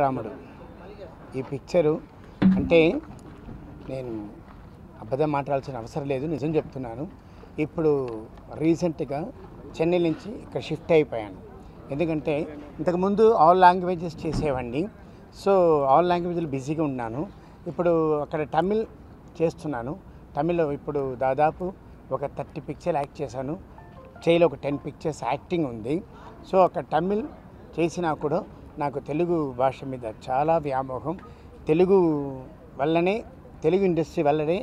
రాముడు. ఈ పిక్చరు అంటే నేను అబద్ధం మాట్లాడాల్సిన అవసరం లేదు నిజం చెప్తున్నాను. ఇప్పుడు రీసెంట్గా చెన్నై నుంచి ఇక్కడ షిఫ్ట్ అయిపోయాను. ఎందుకంటే ఇంతకుముందు ఆల్ లాంగ్వేజెస్ చేసేవాడిని. సో ఆల్ లాంగ్వేజ్లు బిజీగా ఉన్నాను. ఇప్పుడు అక్కడ తమిళ్ చేస్తున్నాను. తమిళ్ ఇప్పుడు దాదాపు ఒక థర్టీ పిక్చర్ యాక్ట్ చేశాను. చేయిలో ఒక టెన్ పిక్చర్స్ యాక్టింగ్ ఉంది. సో అక్కడ తమిళ్ చేసినా కూడా నాకు తెలుగు భాష మీద చాలా వ్యామోహం. తెలుగు వల్లనే తెలుగు ఇండస్ట్రీ వల్లనే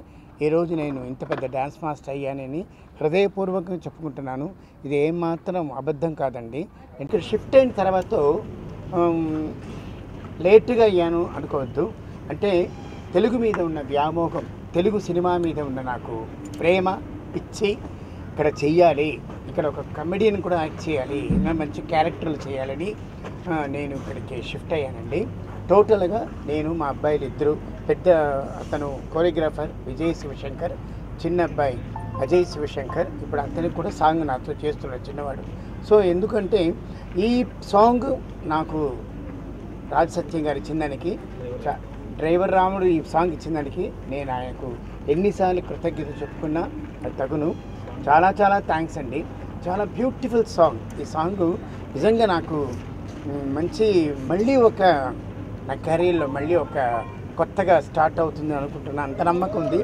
ఈరోజు నేను ఇంత పెద్ద డ్యాన్స్ మాస్టర్ అయ్యానని హృదయపూర్వకంగా చెప్పుకుంటున్నాను. ఇది ఏమాత్రం అబద్ధం కాదండి. ఇక్కడ షిఫ్ట్ అయిన తర్వాత లేట్గా లేటుగా అయ్యాను అనుకోవద్దు. అంటే తెలుగు మీద ఉన్న వ్యామోహం తెలుగు సినిమా మీద ఉన్న నాకు ప్రేమ పిచ్చి ఇక్కడ చెయ్యాలి. ఇక్కడ ఒక కమెడియన్ కూడా యాక్ట్ చేయాలి. ఇలా మంచి క్యారెక్టర్లు చేయాలని నేను ఇక్కడికి షిఫ్ట్ అయ్యానండి. టోటల్గా నేను మా అబ్బాయిలు ఇద్దరు పెద్ద అతను కోరియోగ్రాఫర్ విజయ్ శివశంకర్ చిన్న అబ్బాయి అజయ్ శివశంకర్ ఇప్పుడు అతనికి కూడా సాంగ్ నాతో చేస్తున్నాడు చిన్నవాడు. సో ఎందుకంటే ఈ సాంగ్ నాకు రాజ్ సత్యం గారు ఇచ్చిందానికి డ్రైవర్ రాముడు ఈ సాంగ్ ఇచ్చిందానికి నేను ఆయనకు ఎన్నిసార్లు కృతజ్ఞత చెప్పుకున్నా అది తగును. చాలా చాలా థ్యాంక్స్ అండి. చాలా బ్యూటిఫుల్ సాంగ్ ఈ సాంగ్ నిజంగా నాకు మంచి మళ్ళీ ఒక నా కెరీర్లో మళ్ళీ ఒక కొత్తగా స్టార్ట్ అవుతుంది అనుకుంటున్నా అంత నమ్మకం ఉంది.